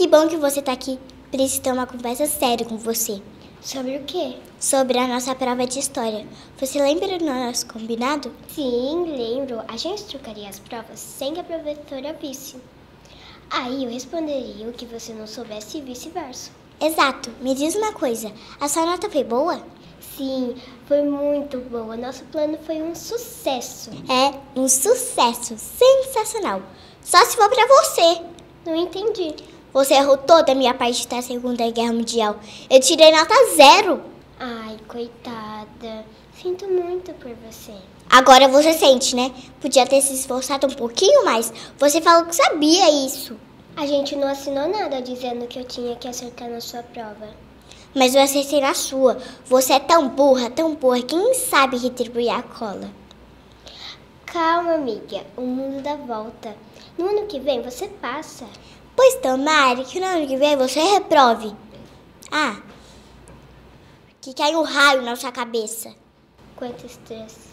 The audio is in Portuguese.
Que bom que você tá aqui. Preciso ter uma conversa séria com você. Sobre o quê? Sobre a nossa prova de história. Você lembra do nosso combinado? Sim, lembro. A gente trocaria as provas sem que a professora visse. Aí eu responderia o que você não soubesse e vice-versa. Exato. Me diz uma coisa. A sua nota foi boa? Sim, foi muito boa. Nosso plano foi um sucesso. É, um sucesso. Sensacional. Só se for pra você. Não entendi. Você errou toda a minha parte da Segunda Guerra Mundial. Eu tirei nota zero. Ai, coitada. Sinto muito por você. Agora você sente, né? Podia ter se esforçado um pouquinho mais. Você falou que sabia isso. A gente não assinou nada dizendo que eu tinha que acertar na sua prova. Mas eu acertei na sua. Você é tão burra, tão burra, quem sabe retribuir a cola. Calma, amiga. O mundo dá volta. No ano que vem você passa. Pois tomara que no ano que vem você reprove. Ah, que cai um raio na sua cabeça. Quanto estresse.